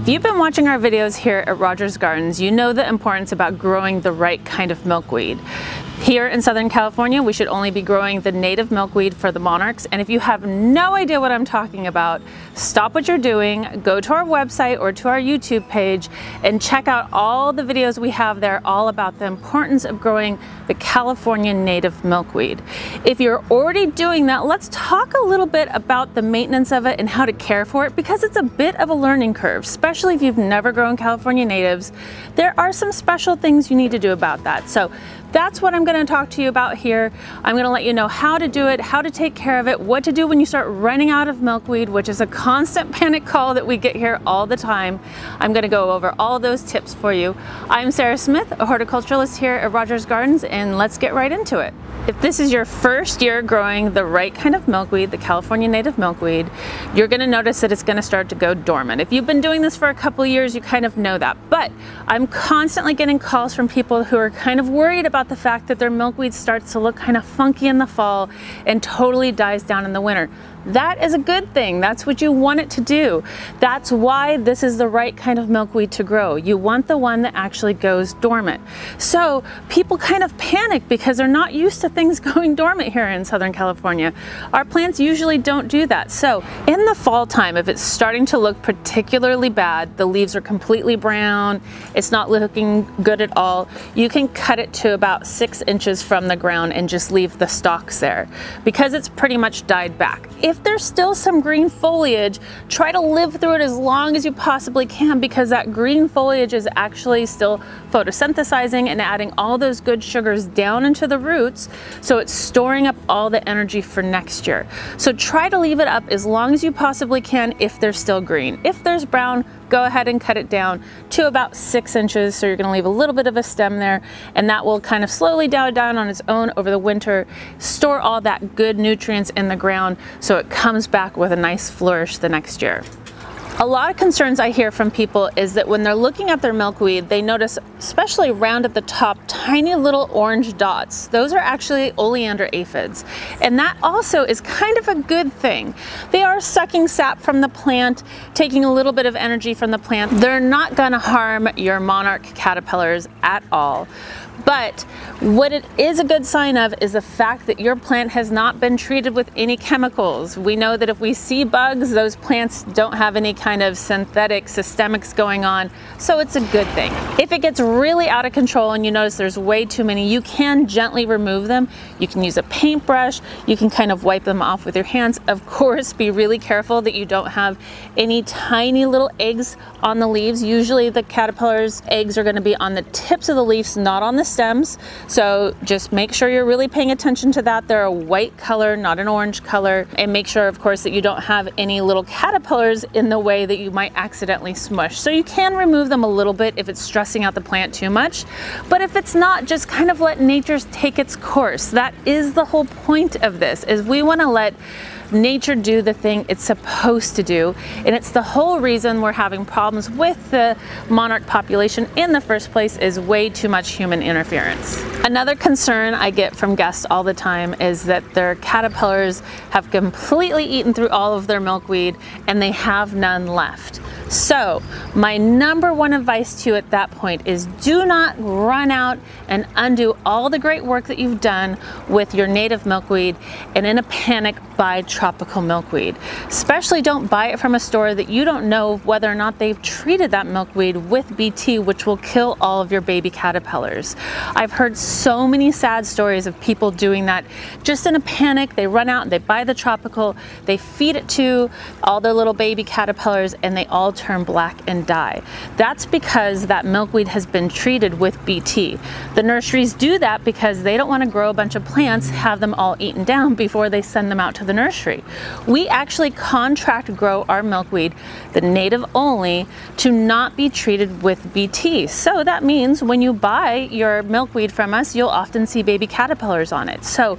If you've been watching our videos here at Rogers Gardens, you know the importance about growing the right kind of milkweed. Here in Southern California, we should only be growing the native milkweed for the monarchs. And if you have no idea what I'm talking about, stop what you're doing, go to our website or to our YouTube page and check out all the videos we have there all about the importance of growing the California native milkweed. If you're already doing that, let's talk a little bit about the maintenance of it and how to care for it because it's a bit of a learning curve, especially if you've never grown California natives. There are some special things you need to do about that. So that's what I'm gonna talk to you about here. I'm gonna let you know how to do it, how to take care of it, what to do when you start running out of milkweed, which is a constant panic call that we get here all the time. I'm gonna go over all those tips for you. I'm Sarah Smith, a horticulturalist here at Rogers Gardens, and let's get right into it. If this is your first year growing the right kind of milkweed, the California native milkweed, you're gonna notice that it's gonna start to go dormant. If you've been doing this for a couple years, you kind of know that. But I'm constantly getting calls from people who are kind of worried about the fact that their milkweed starts to look kind of funky in the fall and totally dies down in the winter. That is a good thing. That's what you want it to do. That's why this is the right kind of milkweed to grow. You want the one that actually goes dormant. So people kind of panic because they're not used to things going dormant here in Southern California. Our plants usually don't do that. So in the fall time, if it's starting to look particularly bad, the leaves are completely brown, it's not looking good at all, you can cut it to about six inches from the ground and just leave the stalks there because it's pretty much died back there's still some green foliage, try to live through it as long as you possibly can because that green foliage is actually still photosynthesizing and adding all those good sugars down into the roots. So it's storing up all the energy for next year. So try to leave it up as long as you possibly can if they're still green. If there's brown, go ahead and cut it down to about six inches. So you're gonna leave a little bit of a stem there and that will kind of slowly die down on its own over the winter, store all that good nutrients in the ground so it comes back with a nice flourish the next year. A lot of concerns I hear from people is that when they're looking at their milkweed, they notice, especially round at the top, tiny little orange dots. Those are actually oleander aphids. And that also is kind of a good thing. They are sucking sap from the plant, taking a little bit of energy from the plant. They're not gonna harm your monarch caterpillars at all. But what it is a good sign of is the fact that your plant has not been treated with any chemicals. We know that if we see bugs, those plants don't have any kind of synthetic systemics going on, so it's a good thing. If it gets really out of control and you notice there's way too many, you can gently remove them. You can use a paintbrush, you can kind of wipe them off with your hands. Of course, be really careful that you don't have any tiny little eggs on the leaves. Usually the caterpillar's eggs are gonna be on the tips of the leaves, not on the stems. So just make sure you're really paying attention to that. They're a white color, not an orange color. And make sure, of course, that you don't have any little caterpillars in the way that you might accidentally smush. So you can remove them a little bit if it's stressing out the plant too much. But if it's not, just kind of let nature take its course. That is the whole point of this, is we wanna let nature do the thing it's supposed to do. And it's the whole reason we're having problems with the monarch population in the first place is way too much human interference. Another concern I get from guests all the time is that their caterpillars have completely eaten through all of their milkweed and they have none left. So my number one advice to you at that point is do not run out and undo all the great work that you've done with your native milkweed and in a panic buy tropical milkweed. Especially don't buy it from a store that you don't know whether or not they've treated that milkweed with BT which will kill all of your baby caterpillars. I've heard so many sad stories of people doing that just in a panic. They run out and they buy the tropical, they feed it to all their little baby caterpillars and they all turn black and die. That's because that milkweed has been treated with BT. The nurseries do that because they don't want to grow a bunch of plants, have them all eaten down before they send them out to the nursery. We actually contract grow our milkweed, the native only, to not be treated with BT. So that means when you buy your milkweed from us, you'll often see baby caterpillars on it. So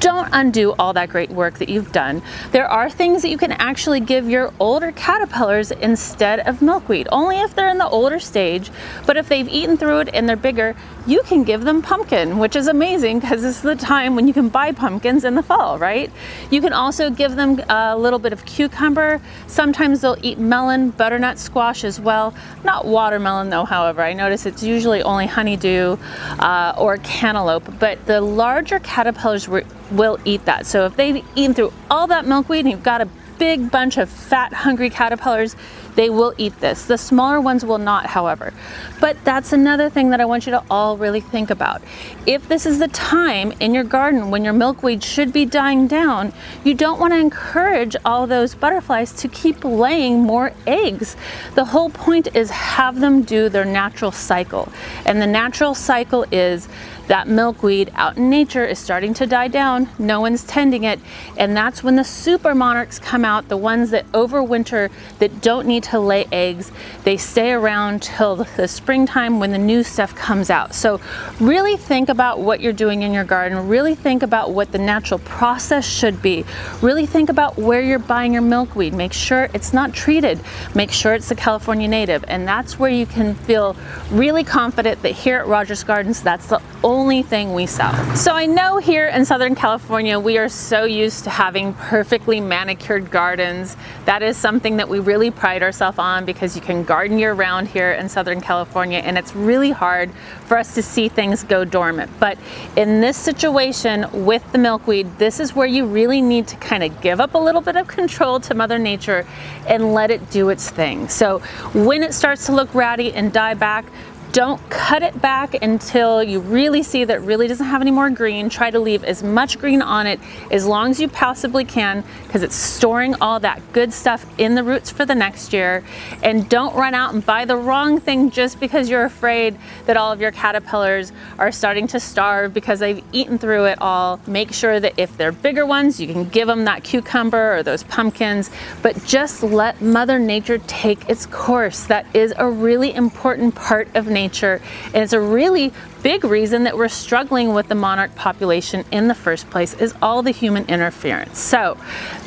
don't undo all that great work that you've done. There are things that you can actually give your older caterpillars instead instead of milkweed, only if they're in the older stage. But if they've eaten through it and they're bigger, you can give them pumpkin, which is amazing because this is the time when you can buy pumpkins in the fall, right? You can also give them a little bit of cucumber. Sometimes they'll eat melon, butternut squash as well. Not watermelon though, however. I notice it's usually only honeydew uh, or cantaloupe, but the larger caterpillars will eat that. So if they've eaten through all that milkweed and you've got a big bunch of fat, hungry caterpillars, they will eat this. The smaller ones will not, however. But that's another thing that I want you to all really think about. If this is the time in your garden when your milkweed should be dying down, you don't want to encourage all those butterflies to keep laying more eggs. The whole point is have them do their natural cycle. And the natural cycle is that milkweed out in nature is starting to die down. No one's tending it. And that's when the super monarchs come out, the ones that overwinter, that don't need to lay eggs. They stay around till the springtime when the new stuff comes out. So really think about what you're doing in your garden. Really think about what the natural process should be. Really think about where you're buying your milkweed. Make sure it's not treated. Make sure it's a California native. And that's where you can feel really confident that here at Rogers Gardens, that's the only thing we sell. So I know here in Southern California, we are so used to having perfectly manicured gardens. That is something that we really pride ourselves on because you can garden year round here in Southern California and it's really hard for us to see things go dormant. But in this situation with the milkweed, this is where you really need to kind of give up a little bit of control to Mother Nature and let it do its thing. So when it starts to look ratty and die back, don't cut it back until you really see that really doesn't have any more green. Try to leave as much green on it as long as you possibly can because it's storing all that good stuff in the roots for the next year. And don't run out and buy the wrong thing just because you're afraid that all of your caterpillars are starting to starve because they've eaten through it all. Make sure that if they're bigger ones, you can give them that cucumber or those pumpkins, but just let Mother Nature take its course. That is a really important part of nature nature. And it's a really big reason that we're struggling with the monarch population in the first place is all the human interference. So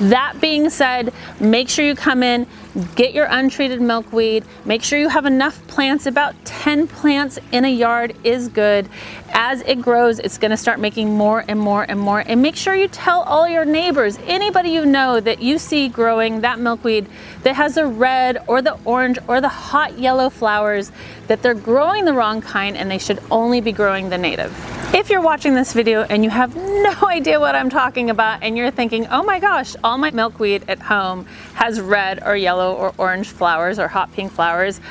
that being said, make sure you come in, get your untreated milkweed, make sure you have enough plants, about 10 plants in a yard is good. As it grows, it's gonna start making more and more and more. And make sure you tell all your neighbors, anybody you know that you see growing that milkweed that has the red or the orange or the hot yellow flowers, that they're growing the wrong kind and they should only be be growing the native. If you're watching this video and you have no idea what I'm talking about and you're thinking, oh my gosh, all my milkweed at home has red or yellow or orange flowers or hot pink flowers,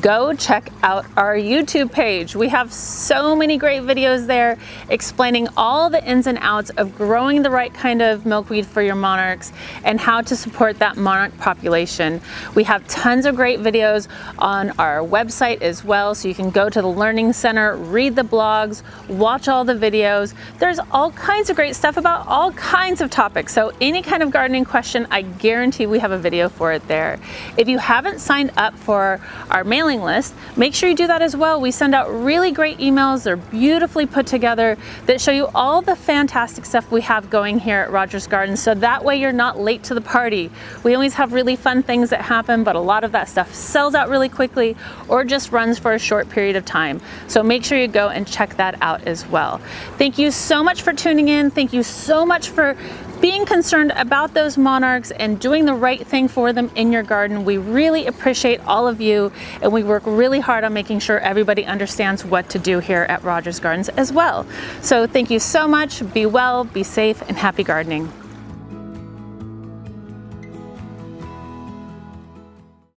go check out our YouTube page. We have so many great videos there explaining all the ins and outs of growing the right kind of milkweed for your monarchs and how to support that monarch population. We have tons of great videos on our website as well, so you can go to the Learning Center, read the blogs, watch all the videos. There's all kinds of great stuff about all kinds of topics. So any kind of gardening question, I guarantee we have a video for it there. If you haven't signed up for our mailing list, make sure you do that as well. We send out really great emails. They're beautifully put together that show you all the fantastic stuff we have going here at Rogers Gardens. So that way you're not late to the party. We always have really fun things that happen, but a lot of that stuff sells out really quickly or just runs for a short period of time. So make sure you go and check that out as well. Thank you so much for tuning in. Thank you so much for being concerned about those monarchs and doing the right thing for them in your garden. We really appreciate all of you and we work really hard on making sure everybody understands what to do here at Rogers Gardens as well. So thank you so much. Be well, be safe, and happy gardening.